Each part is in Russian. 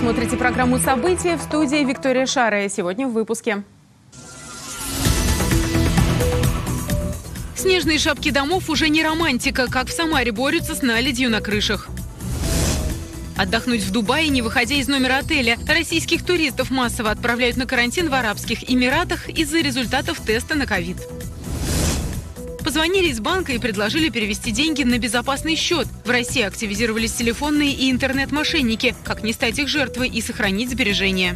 Смотрите программу «События» в студии Виктория Шарая. Сегодня в выпуске. Снежные шапки домов уже не романтика, как в Самаре борются с наледью на крышах. Отдохнуть в Дубае, не выходя из номера отеля. Российских туристов массово отправляют на карантин в Арабских Эмиратах из-за результатов теста на ковид. Позвонили из банка и предложили перевести деньги на безопасный счет. В России активизировались телефонные и интернет-мошенники. Как не стать их жертвой и сохранить сбережения?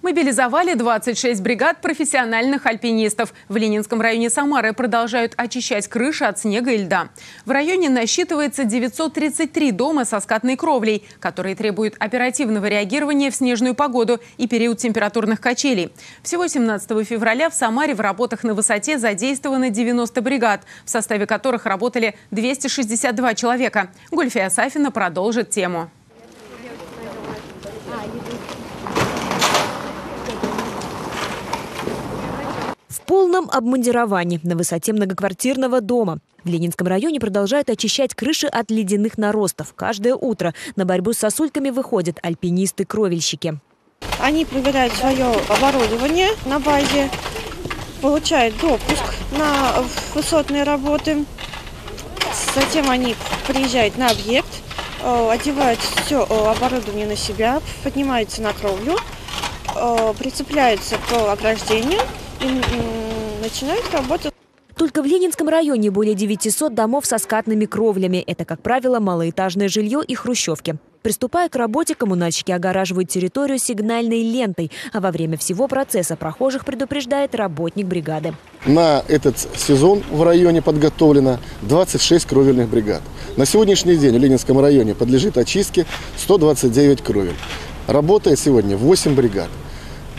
Мобилизовали 26 бригад профессиональных альпинистов. В Ленинском районе Самары продолжают очищать крыши от снега и льда. В районе насчитывается 933 дома со скатной кровлей, которые требуют оперативного реагирования в снежную погоду и период температурных качелей. Всего 17 февраля в Самаре в работах на высоте задействовано 90 бригад, в составе которых работали 262 человека. Гульфия Сафина продолжит тему. Полном обмундировании на высоте многоквартирного дома. В Ленинском районе продолжают очищать крыши от ледяных наростов. Каждое утро на борьбу с сосульками выходят альпинисты-кровельщики. Они проверяют свое оборудование на базе, получают допуск на высотные работы. Затем они приезжают на объект, э, одевают все э, оборудование на себя, поднимаются на кровлю, э, прицепляются к ограждению – начинают работать. Только в Ленинском районе более 900 домов со скатными кровлями. Это, как правило, малоэтажное жилье и хрущевки. Приступая к работе, коммунальщики огораживают территорию сигнальной лентой, а во время всего процесса прохожих предупреждает работник бригады. На этот сезон в районе подготовлено 26 кровельных бригад. На сегодняшний день в Ленинском районе подлежит очистке 129 кровель. Работает сегодня 8 бригад.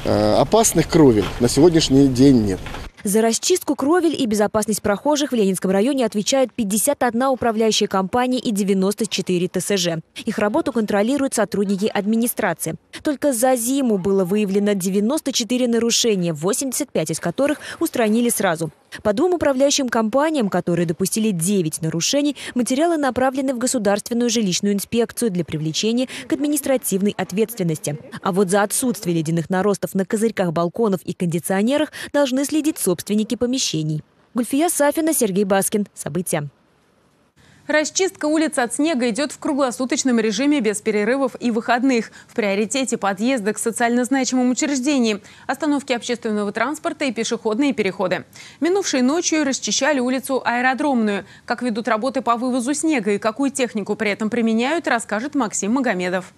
Э, опасных кровель на сегодняшний день нет. За расчистку кровель и безопасность прохожих в Ленинском районе отвечают 51 управляющая компания и 94 ТСЖ. Их работу контролируют сотрудники администрации. Только за зиму было выявлено 94 нарушения, 85 из которых устранили сразу. По двум управляющим компаниям, которые допустили 9 нарушений, материалы направлены в Государственную жилищную инспекцию для привлечения к административной ответственности. А вот за отсутствие ледяных наростов на козырьках балконов и кондиционерах должны следить собственники помещений. Гульфия Сафина, Сергей Баскин. События. Расчистка улиц от снега идет в круглосуточном режиме без перерывов и выходных. В приоритете подъезды к социально значимым учреждениям, остановки общественного транспорта и пешеходные переходы. Минувшей ночью расчищали улицу Аэродромную. Как ведут работы по вывозу снега и какую технику при этом применяют, расскажет Максим Магомедов.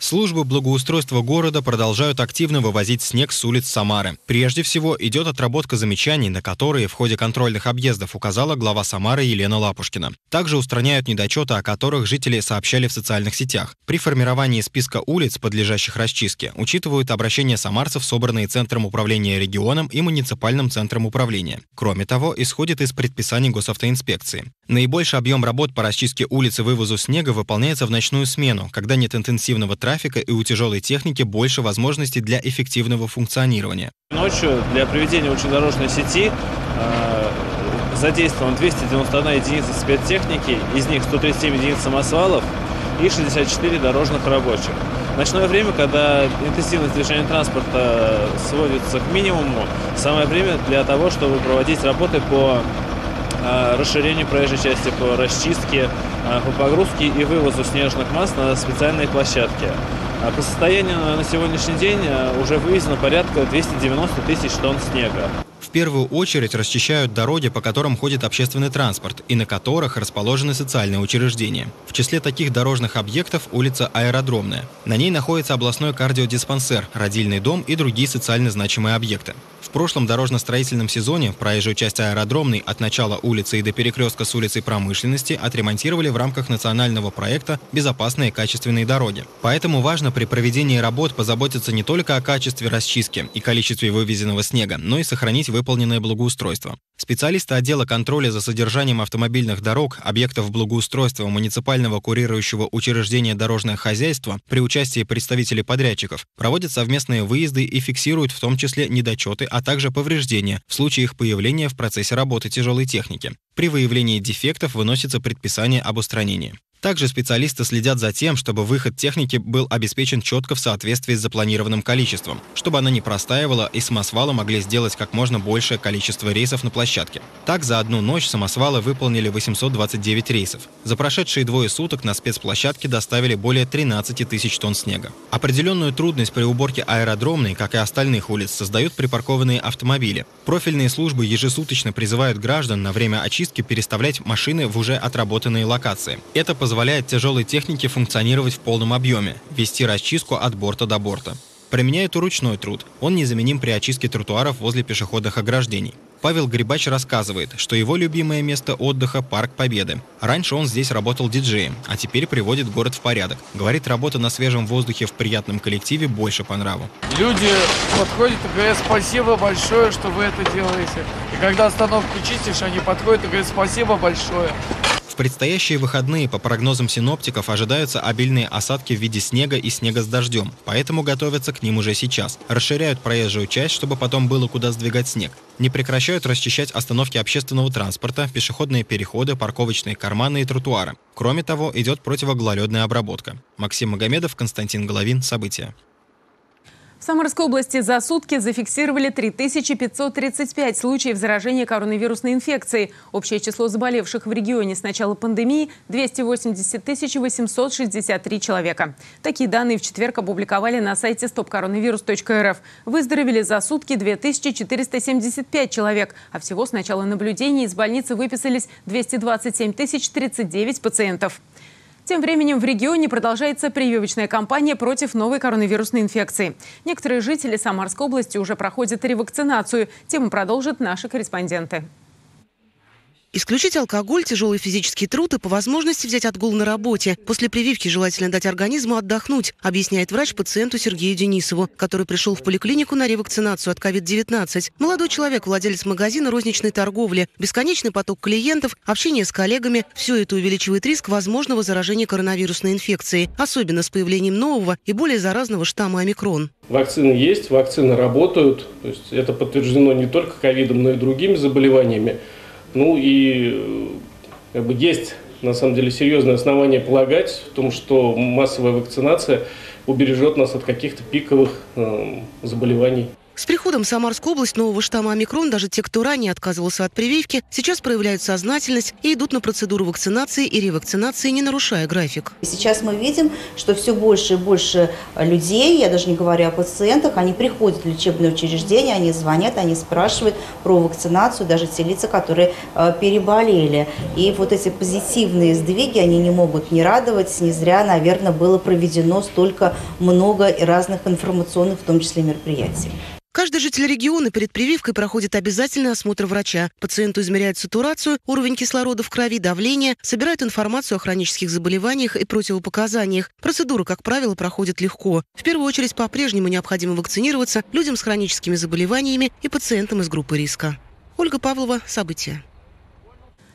Службы благоустройства города продолжают активно вывозить снег с улиц Самары. Прежде всего идет отработка замечаний, на которые в ходе контрольных объездов указала глава Самары Елена Лапушкина. Также устраняют недочеты, о которых жители сообщали в социальных сетях. При формировании списка улиц, подлежащих расчистке, учитывают обращения самарцев, собранные Центром управления регионом и муниципальным центром управления. Кроме того, исходит из предписаний госавтоинспекции. Наибольший объем работ по расчистке улиц и вывозу снега выполняется в ночную смену, когда нет интенсивного трафика трафика и у тяжелой техники больше возможностей для эффективного функционирования. Ночью для приведения учедорожной сети э, задействован 291 единица спецтехники, из них 137 единиц самосвалов и 64 дорожных рабочих. Ночное время, когда интенсивность движения транспорта сводится к минимуму, самое время для того, чтобы проводить работы по Э, расширению проезжей части, по расчистке, по погрузке и вывозу снежных масс на специальные площадки. А по состоянию на сегодняшний день э, уже вывезено порядка 290 тысяч тонн снега. В первую очередь расчищают дороги, по которым ходит общественный транспорт и на которых расположены социальные учреждения. В числе таких дорожных объектов улица Аэродромная. На ней находится областной кардиодиспансер, родильный дом и другие социально значимые объекты. В прошлом дорожно-строительном сезоне проезжую часть аэродромной от начала улицы и до перекрестка с улицей промышленности отремонтировали в рамках национального проекта «Безопасные качественные дороги». Поэтому важно при проведении работ позаботиться не только о качестве расчистки и количестве вывезенного снега, но и сохранить выполненное благоустройство. Специалисты отдела контроля за содержанием автомобильных дорог, объектов благоустройства муниципального курирующего учреждения дорожное хозяйство при участии представителей подрядчиков проводят совместные выезды и фиксируют в том числе недочеты, а также повреждения в случае их появления в процессе работы тяжелой техники. При выявлении дефектов выносится предписание об устранении. Также специалисты следят за тем, чтобы выход техники был обеспечен четко в соответствии с запланированным количеством, чтобы она не простаивала и самосвалы могли сделать как можно большее количество рейсов на площадке. Так, за одну ночь самосвалы выполнили 829 рейсов. За прошедшие двое суток на спецплощадке доставили более 13 тысяч тонн снега. Определенную трудность при уборке аэродромной, как и остальных улиц, создают припаркованные автомобили. Профильные службы ежесуточно призывают граждан на время очистки переставлять машины в уже отработанные локации. Это позволяет позволяет тяжелой технике функционировать в полном объеме, вести расчистку от борта до борта. Применяют и ручной труд. Он незаменим при очистке тротуаров возле пешеходных ограждений. Павел Грибач рассказывает, что его любимое место отдыха – Парк Победы. Раньше он здесь работал диджеем, а теперь приводит город в порядок. Говорит, работа на свежем воздухе в приятном коллективе больше по нраву. Люди подходят и говорят, спасибо большое, что вы это делаете. И когда остановку чистишь, они подходят и говорят, спасибо большое предстоящие выходные, по прогнозам синоптиков, ожидаются обильные осадки в виде снега и снега с дождем, поэтому готовятся к ним уже сейчас. Расширяют проезжую часть, чтобы потом было куда сдвигать снег. Не прекращают расчищать остановки общественного транспорта, пешеходные переходы, парковочные карманы и тротуары. Кроме того, идет противогололедная обработка. Максим Магомедов, Константин Головин. События. В Самарской области за сутки зафиксировали 3535 случаев заражения коронавирусной инфекцией. Общее число заболевших в регионе с начала пандемии – 280 863 человека. Такие данные в четверг опубликовали на сайте stopcoronavirus.rf. Выздоровели за сутки 2475 человек, а всего с начала наблюдений из больницы выписались 227 039 пациентов. Тем временем в регионе продолжается прививочная кампания против новой коронавирусной инфекции. Некоторые жители Самарской области уже проходят ревакцинацию. Тему продолжат наши корреспонденты. Исключить алкоголь, тяжелый физический труд и по возможности взять отгул на работе. После прививки желательно дать организму отдохнуть, объясняет врач пациенту Сергею Денисову, который пришел в поликлинику на ревакцинацию от COVID-19. Молодой человек, владелец магазина розничной торговли, бесконечный поток клиентов, общение с коллегами – все это увеличивает риск возможного заражения коронавирусной инфекцией, особенно с появлением нового и более заразного штамма омикрон. Вакцины есть, вакцины работают. То есть это подтверждено не только ковидом, но и другими заболеваниями. Ну и э, как бы, есть на самом деле серьезное основание полагать в том, что массовая вакцинация убережет нас от каких-то пиковых э, заболеваний. С приходом в Самарскую область нового штамма омикрон даже те, кто ранее отказывался от прививки, сейчас проявляют сознательность и идут на процедуру вакцинации и ревакцинации, не нарушая график. Сейчас мы видим, что все больше и больше людей, я даже не говорю о пациентах, они приходят в лечебные учреждения, они звонят, они спрашивают про вакцинацию, даже те лица, которые э, переболели. И вот эти позитивные сдвиги, они не могут не радовать, не зря, наверное, было проведено столько много разных информационных, в том числе мероприятий. Каждый житель региона перед прививкой проходит обязательный осмотр врача. Пациенту измеряют сатурацию, уровень кислорода в крови, давление, собирают информацию о хронических заболеваниях и противопоказаниях. Процедура, как правило, проходит легко. В первую очередь по-прежнему необходимо вакцинироваться людям с хроническими заболеваниями и пациентам из группы риска. Ольга Павлова, События.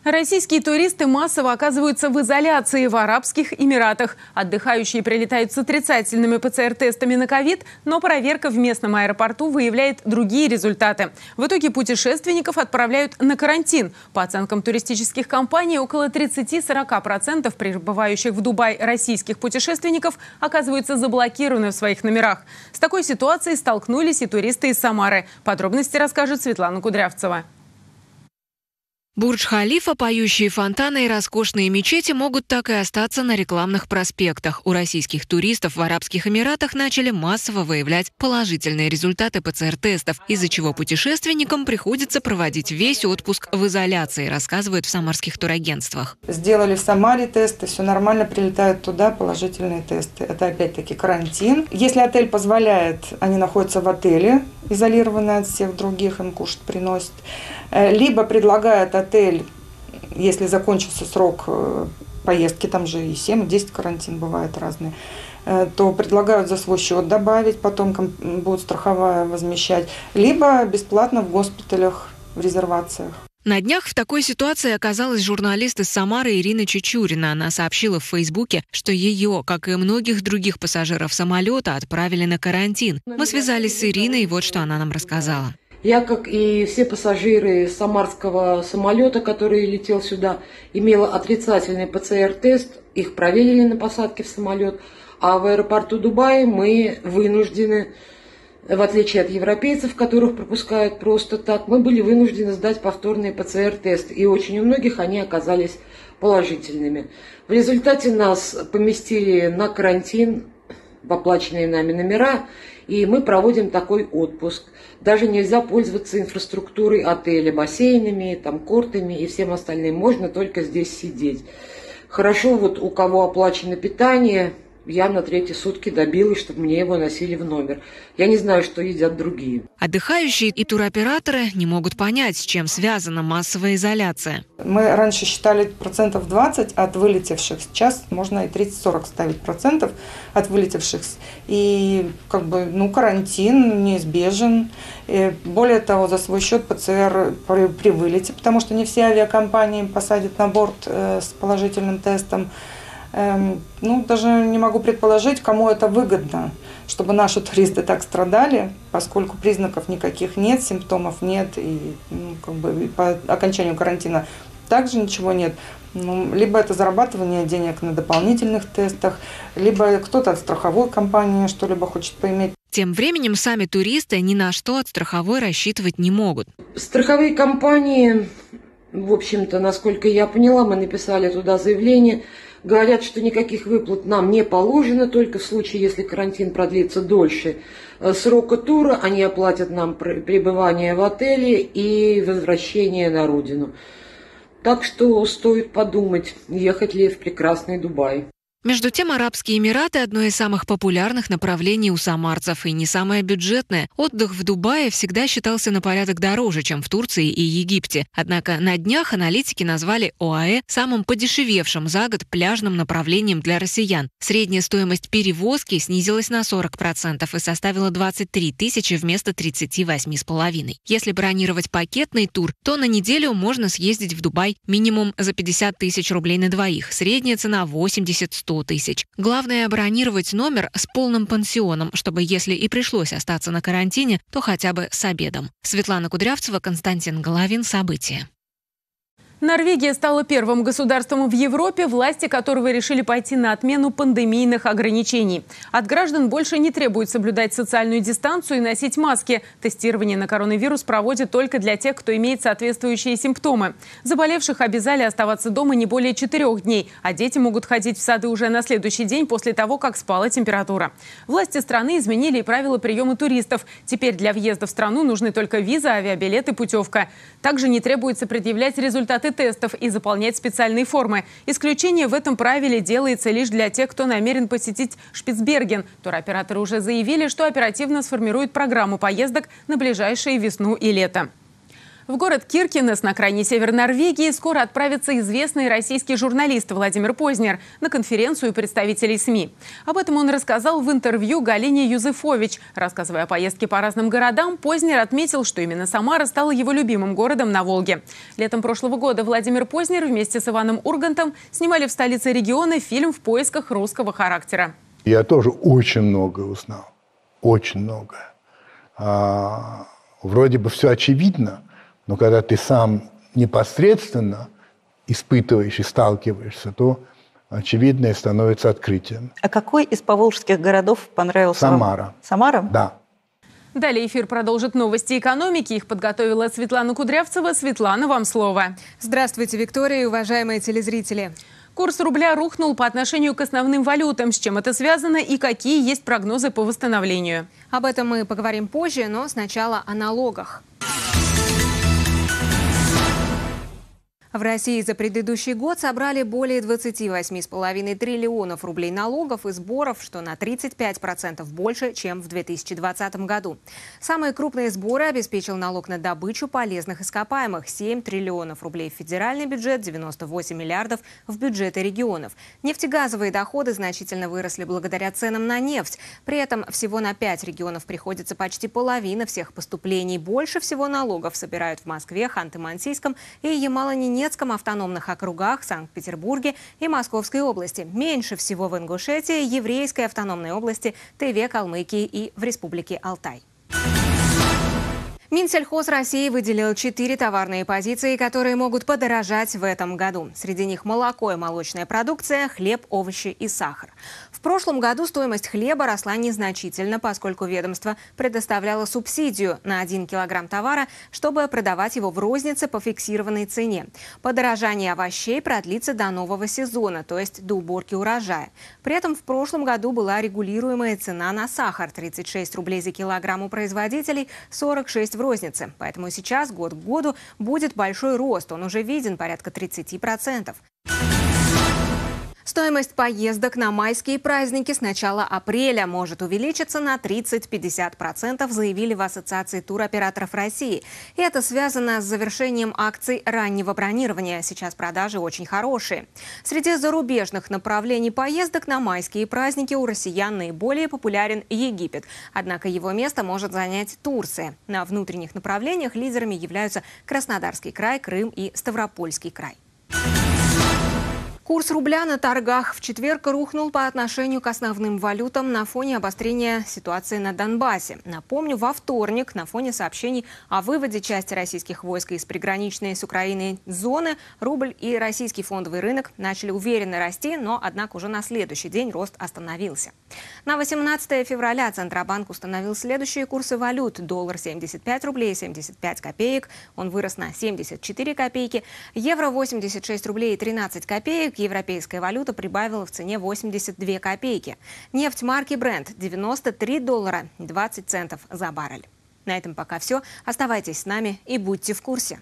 Российские туристы массово оказываются в изоляции в Арабских Эмиратах. Отдыхающие прилетают с отрицательными ПЦР-тестами на ковид, но проверка в местном аэропорту выявляет другие результаты. В итоге путешественников отправляют на карантин. По оценкам туристических компаний, около 30-40% прибывающих в Дубай российских путешественников оказываются заблокированы в своих номерах. С такой ситуацией столкнулись и туристы из Самары. Подробности расскажет Светлана Кудрявцева. Бурдж-Халифа, поющие фонтаны и роскошные мечети могут так и остаться на рекламных проспектах. У российских туристов в Арабских Эмиратах начали массово выявлять положительные результаты ПЦР-тестов, из-за чего путешественникам приходится проводить весь отпуск в изоляции, рассказывают в самарских турагентствах. Сделали в Самаре тесты, все нормально, прилетают туда положительные тесты. Это опять-таки карантин. Если отель позволяет, они находятся в отеле, изолированные от всех других, им кушать приносят. Э, либо предлагает отель, если закончился срок э, поездки, там же и 7, и 10 карантин бывает разные, э, то предлагают за свой счет добавить, потом будут страховая возмещать, либо бесплатно в госпиталях, в резервациях. На днях в такой ситуации оказалась журналист из Самары Ирина Чечурина. Она сообщила в Фейсбуке, что ее, как и многих других пассажиров самолета, отправили на карантин. Мы связались с Ириной, и вот что она нам рассказала. Я, как и все пассажиры самарского самолета, который летел сюда, имела отрицательный ПЦР-тест. Их проверили на посадке в самолет. А в аэропорту Дубая мы вынуждены, в отличие от европейцев, которых пропускают просто так, мы были вынуждены сдать повторный ПЦР-тест. И очень у многих они оказались положительными. В результате нас поместили на карантин в оплаченные нами номера, и мы проводим такой отпуск. Даже нельзя пользоваться инфраструктурой отеля, бассейнами, там, кортами и всем остальным. Можно только здесь сидеть. Хорошо, вот у кого оплачено питание, я на третьи сутки добилась, чтобы мне его носили в номер. Я не знаю, что едят другие. Отдыхающие и туроператоры не могут понять, с чем связана массовая изоляция. Мы раньше считали процентов 20 от вылетевших. Сейчас можно и 30-40 ставить процентов от вылетевших. И как бы, ну, карантин неизбежен. И более того, за свой счет ПЦР при, при вылете, потому что не все авиакомпании посадят на борт э, с положительным тестом. Эм, ну, даже не могу предположить, кому это выгодно, чтобы наши туристы так страдали, поскольку признаков никаких нет, симптомов нет, и ну, как бы по окончанию карантина также ничего нет. Ну, либо это зарабатывание денег на дополнительных тестах, либо кто-то от страховой компании что-либо хочет поиметь. Тем временем сами туристы ни на что от страховой рассчитывать не могут. Страховые компании, в общем-то, насколько я поняла, мы написали туда заявление, Говорят, что никаких выплат нам не положено, только в случае, если карантин продлится дольше э, срока тура, они оплатят нам пребывание в отеле и возвращение на родину. Так что стоит подумать, ехать ли в прекрасный Дубай. Между тем, Арабские Эмираты – одно из самых популярных направлений у самарцев и не самое бюджетное. Отдых в Дубае всегда считался на порядок дороже, чем в Турции и Египте. Однако на днях аналитики назвали ОАЭ самым подешевевшим за год пляжным направлением для россиян. Средняя стоимость перевозки снизилась на 40% и составила 23 тысячи вместо 38,5. Если бронировать пакетный тур, то на неделю можно съездить в Дубай минимум за 50 тысяч рублей на двоих. Средняя цена 80-100 100 тысяч. Главное – бронировать номер с полным пансионом, чтобы если и пришлось остаться на карантине, то хотя бы с обедом. Светлана Кудрявцева, Константин Головин. События. Норвегия стала первым государством в Европе, власти которого решили пойти на отмену пандемийных ограничений. От граждан больше не требует соблюдать социальную дистанцию и носить маски. Тестирование на коронавирус проводят только для тех, кто имеет соответствующие симптомы. Заболевших обязали оставаться дома не более четырех дней, а дети могут ходить в сады уже на следующий день после того, как спала температура. Власти страны изменили и правила приема туристов. Теперь для въезда в страну нужны только виза, авиабилет и путевка. Также не требуется предъявлять результаты тестов и заполнять специальные формы. Исключение в этом правиле делается лишь для тех, кто намерен посетить Шпицберген. Туроператоры уже заявили, что оперативно сформируют программу поездок на ближайшие весну и лето. В город Киркинес на крайне север Норвегии скоро отправится известный российский журналист Владимир Познер на конференцию представителей СМИ. Об этом он рассказал в интервью Галине Юзефович. Рассказывая о поездке по разным городам, Познер отметил, что именно Самара стала его любимым городом на Волге. Летом прошлого года Владимир Познер вместе с Иваном Ургантом снимали в столице региона фильм «В поисках русского характера». Я тоже очень много узнал. Очень много. А, вроде бы все очевидно – но когда ты сам непосредственно испытываешь и сталкиваешься, то очевидное становится открытием. А какой из поволжских городов понравился Самара. Вам? Самара? Да. Далее эфир продолжит новости экономики. Их подготовила Светлана Кудрявцева. Светлана, вам слово. Здравствуйте, Виктория и уважаемые телезрители. Курс рубля рухнул по отношению к основным валютам. С чем это связано и какие есть прогнозы по восстановлению? Об этом мы поговорим позже, но сначала о налогах. В России за предыдущий год собрали более 28,5 триллионов рублей налогов и сборов, что на 35% больше, чем в 2020 году. Самые крупные сборы обеспечил налог на добычу полезных ископаемых – 7 триллионов рублей в федеральный бюджет, 98 миллиардов в бюджеты регионов. Нефтегазовые доходы значительно выросли благодаря ценам на нефть. При этом всего на 5 регионов приходится почти половина всех поступлений. Больше всего налогов собирают в Москве, Ханты-Мансийском и Ямало-Ненецком Донецком, автономных округах, Санкт-Петербурге и Московской области. Меньше всего в Ингушетии, Еврейской автономной области, Тыве, Калмыкии и в Республике Алтай. Минсельхоз России выделил четыре товарные позиции, которые могут подорожать в этом году. Среди них молоко и молочная продукция, хлеб, овощи и сахар. Прошлом году стоимость хлеба росла незначительно, поскольку ведомство предоставляло субсидию на 1 килограмм товара, чтобы продавать его в рознице по фиксированной цене. Подорожание овощей продлится до нового сезона, то есть до уборки урожая. При этом в прошлом году была регулируемая цена на сахар – 36 рублей за килограмм у производителей, 46 в рознице. Поэтому сейчас год к году будет большой рост. Он уже виден порядка 30%. Стоимость поездок на майские праздники с начала апреля может увеличиться на 30-50%, заявили в Ассоциации туроператоров России. И это связано с завершением акций раннего бронирования. Сейчас продажи очень хорошие. Среди зарубежных направлений поездок на майские праздники у россиян наиболее популярен Египет. Однако его место может занять Турция. На внутренних направлениях лидерами являются Краснодарский край, Крым и Ставропольский край. Курс рубля на торгах в четверг рухнул по отношению к основным валютам на фоне обострения ситуации на Донбассе. Напомню, во вторник на фоне сообщений о выводе части российских войск из приграничной с Украиной зоны рубль и российский фондовый рынок начали уверенно расти, но, однако, уже на следующий день рост остановился. На 18 февраля Центробанк установил следующие курсы валют. Доллар 75 рублей 75 копеек, он вырос на 74 копейки. Евро 86 рублей 13 копеек, европейская валюта прибавила в цене 82 копейки. Нефть марки Brent 93 доллара 20 центов за баррель. На этом пока все. Оставайтесь с нами и будьте в курсе.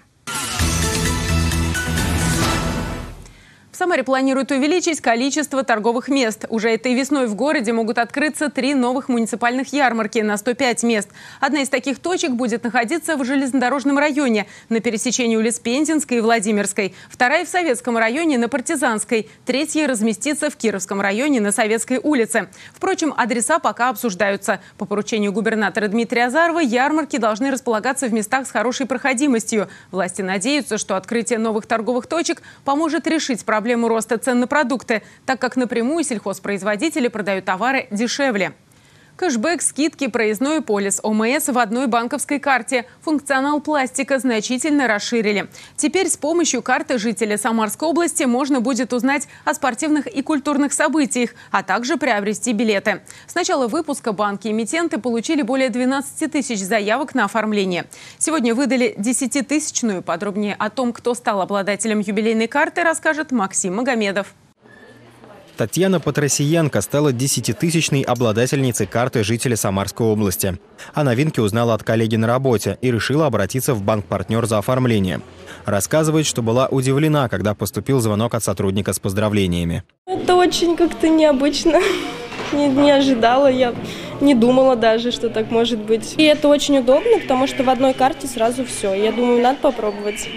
В Самаре планируют увеличить количество торговых мест. Уже этой весной в городе могут открыться три новых муниципальных ярмарки на 105 мест. Одна из таких точек будет находиться в железнодорожном районе на пересечении улиц Пензенской и Владимирской. Вторая в Советском районе на Партизанской. Третья разместится в Кировском районе на Советской улице. Впрочем, адреса пока обсуждаются. По поручению губернатора Дмитрия Азарова ярмарки должны располагаться в местах с хорошей проходимостью. Власти надеются, что открытие новых торговых точек поможет решить проблему проблему роста цен на продукты, так как напрямую сельхозпроизводители продают товары дешевле. Кэшбэк, скидки, проездной полис ОМС в одной банковской карте. Функционал пластика значительно расширили. Теперь с помощью карты жителя Самарской области можно будет узнать о спортивных и культурных событиях, а также приобрести билеты. С начала выпуска банки-эмитенты получили более 12 тысяч заявок на оформление. Сегодня выдали 10-тысячную. Подробнее о том, кто стал обладателем юбилейной карты, расскажет Максим Магомедов. Татьяна Патросиенко стала десятитысячной обладательницей карты жителя Самарской области. О новинке узнала от коллеги на работе и решила обратиться в банк-партнер за оформлением. Рассказывает, что была удивлена, когда поступил звонок от сотрудника с поздравлениями. Это очень как-то необычно. Не, не ожидала я, не думала даже, что так может быть. И это очень удобно, потому что в одной карте сразу все. Я думаю, надо попробовать.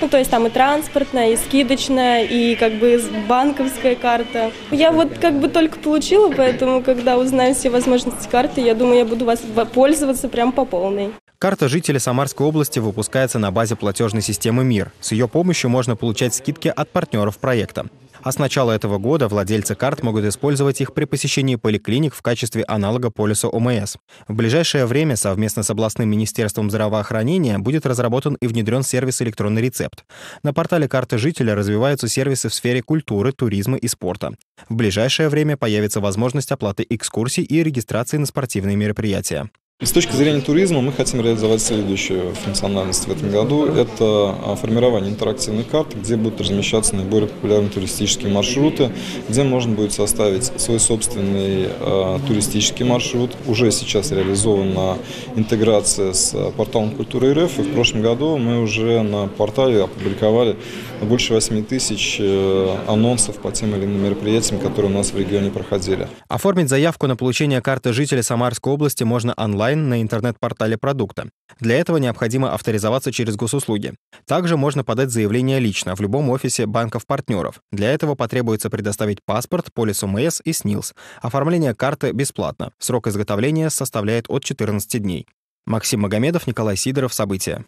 Ну, то есть там и транспортная, и скидочная, и как бы банковская карта. Я вот как бы только получила, поэтому, когда узнаю все возможности карты, я думаю, я буду вас пользоваться прям по полной. Карта жителя Самарской области выпускается на базе платежной системы «Мир». С ее помощью можно получать скидки от партнеров проекта. А с начала этого года владельцы карт могут использовать их при посещении поликлиник в качестве аналога полиса ОМС. В ближайшее время совместно с областным министерством здравоохранения будет разработан и внедрен сервис «Электронный рецепт». На портале «Карты жителя» развиваются сервисы в сфере культуры, туризма и спорта. В ближайшее время появится возможность оплаты экскурсий и регистрации на спортивные мероприятия. С точки зрения туризма мы хотим реализовать следующую функциональность в этом году. Это а, формирование интерактивной карты, где будут размещаться наиболее популярные туристические маршруты, где можно будет составить свой собственный э, туристический маршрут. Уже сейчас реализована интеграция с порталом культуры РФ, и в прошлом году мы уже на портале опубликовали больше 8 тысяч э, анонсов по тем или иным мероприятиям, которые у нас в регионе проходили. Оформить заявку на получение карты жителя Самарской области можно онлайн на интернет-портале продукта. Для этого необходимо авторизоваться через госуслуги. Также можно подать заявление лично в любом офисе банков-партнеров. Для этого потребуется предоставить паспорт, полис ОМС и СНИЛС. Оформление карты бесплатно. Срок изготовления составляет от 14 дней. Максим Магомедов, Николай Сидоров. События.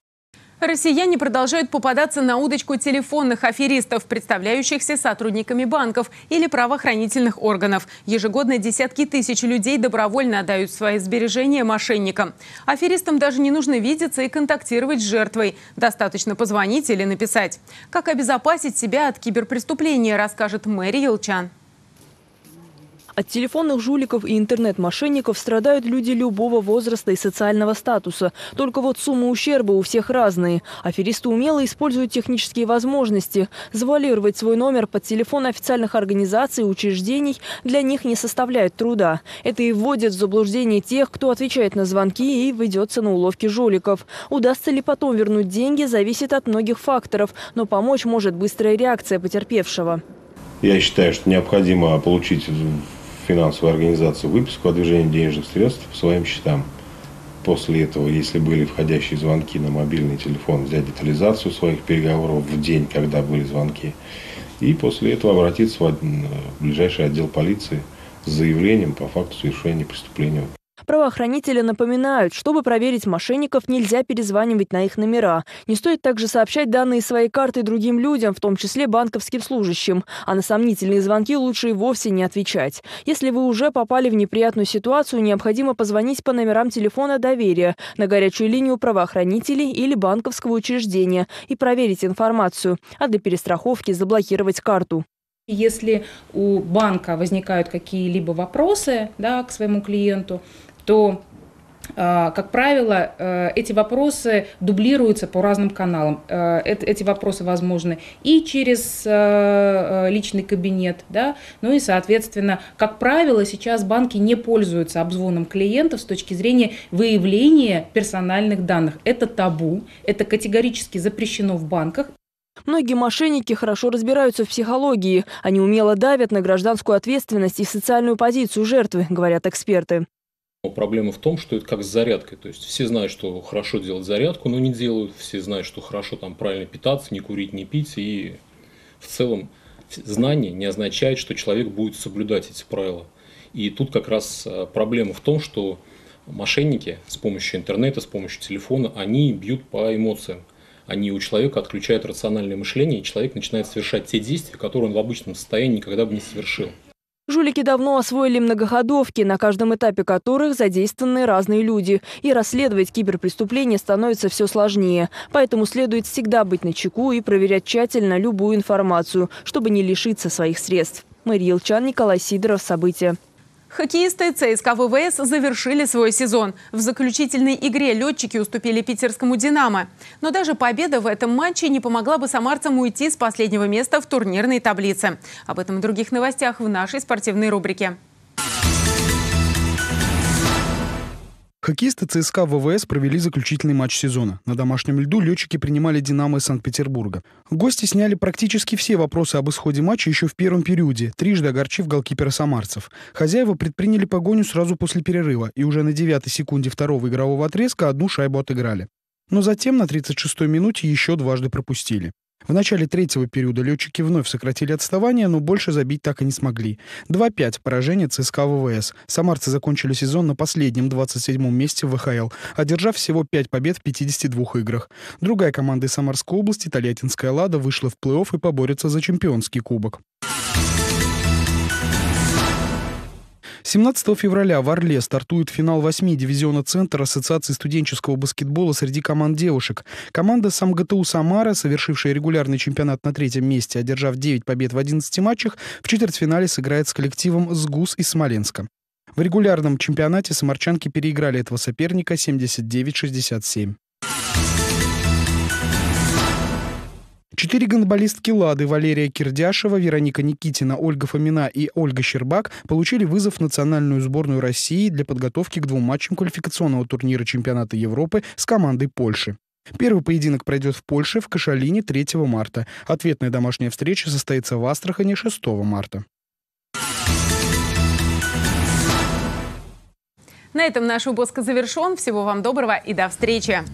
Россияне продолжают попадаться на удочку телефонных аферистов, представляющихся сотрудниками банков или правоохранительных органов. Ежегодно десятки тысяч людей добровольно отдают свои сбережения мошенникам. Аферистам даже не нужно видеться и контактировать с жертвой. Достаточно позвонить или написать. Как обезопасить себя от киберпреступления, расскажет Мэри Елчан. От телефонных жуликов и интернет-мошенников страдают люди любого возраста и социального статуса. Только вот суммы ущерба у всех разные. Аферисты умело используют технические возможности. Завуалировать свой номер под телефон официальных организаций и учреждений для них не составляет труда. Это и вводит в заблуждение тех, кто отвечает на звонки и ведется на уловки жуликов. Удастся ли потом вернуть деньги, зависит от многих факторов, но помочь может быстрая реакция потерпевшего. Я считаю, что необходимо получить финансовой организации выписку о движении денежных средств по своим счетам. После этого, если были входящие звонки на мобильный телефон, взять детализацию своих переговоров в день, когда были звонки. И после этого обратиться в ближайший отдел полиции с заявлением по факту совершения преступления. Правоохранители напоминают, чтобы проверить мошенников, нельзя перезванивать на их номера. Не стоит также сообщать данные своей карты другим людям, в том числе банковским служащим. А на сомнительные звонки лучше и вовсе не отвечать. Если вы уже попали в неприятную ситуацию, необходимо позвонить по номерам телефона доверия на горячую линию правоохранителей или банковского учреждения и проверить информацию, а для перестраховки заблокировать карту. Если у банка возникают какие-либо вопросы да, к своему клиенту, то а, как правило, э, эти вопросы дублируются по разным каналам. Э, эти вопросы возможны и через э, личный кабинет, да, ну и, соответственно, как правило, сейчас банки не пользуются обзвоном клиентов с точки зрения выявления персональных данных. Это табу, это категорически запрещено в банках. Многие мошенники хорошо разбираются в психологии. Они умело давят на гражданскую ответственность и социальную позицию жертвы, говорят эксперты. Проблема в том, что это как с зарядкой. То есть все знают, что хорошо делать зарядку, но не делают. Все знают, что хорошо там правильно питаться, не курить, не пить. И в целом знание не означает, что человек будет соблюдать эти правила. И тут как раз э, проблема в том, что мошенники с помощью интернета, с помощью телефона, они бьют по эмоциям. Они у человека отключают рациональное мышление, и человек начинает совершать те действия, которые он в обычном состоянии никогда бы не совершил. Жулики давно освоили многоходовки, на каждом этапе которых задействованы разные люди. И расследовать киберпреступления становится все сложнее. Поэтому следует всегда быть начеку и проверять тщательно любую информацию, чтобы не лишиться своих средств. Мария Илчан, Николай Сидоров. События. Хоккеисты ЦСКА ВВС завершили свой сезон. В заключительной игре летчики уступили питерскому «Динамо». Но даже победа в этом матче не помогла бы самарцам уйти с последнего места в турнирной таблице. Об этом и других новостях в нашей спортивной рубрике. Хоккеисты ЦСКА ВВС провели заключительный матч сезона. На домашнем льду летчики принимали «Динамо» из Санкт-Петербурга. Гости сняли практически все вопросы об исходе матча еще в первом периоде, трижды огорчив голкипера самарцев. Хозяева предприняли погоню сразу после перерыва и уже на девятой секунде второго игрового отрезка одну шайбу отыграли. Но затем на 36-й минуте еще дважды пропустили. В начале третьего периода летчики вновь сократили отставание, но больше забить так и не смогли. 2-5 поражение ЦСКА ВВС. Самарцы закончили сезон на последнем 27-м месте в ВХЛ, одержав всего 5 побед в 52 играх. Другая команда из Самарской области, Тольяттинская «Лада», вышла в плей-офф и поборется за чемпионский кубок. 17 февраля в Орле стартует финал 8 дивизиона «Центр» Ассоциации студенческого баскетбола среди команд девушек. Команда СамГТУ «Самара», совершившая регулярный чемпионат на третьем месте, одержав 9 побед в 11 матчах, в четвертьфинале сыграет с коллективом «СГУС» из Смоленска. В регулярном чемпионате самарчанки переиграли этого соперника 79-67. Четыре гандболистки «Лады» Валерия Кирдяшева, Вероника Никитина, Ольга Фомина и Ольга Щербак получили вызов в национальную сборную России для подготовки к двум матчам квалификационного турнира чемпионата Европы с командой Польши. Первый поединок пройдет в Польше в Кашалине 3 марта. Ответная домашняя встреча состоится в Астрахане 6 марта. На этом наш выпуск завершен. Всего вам доброго и до встречи.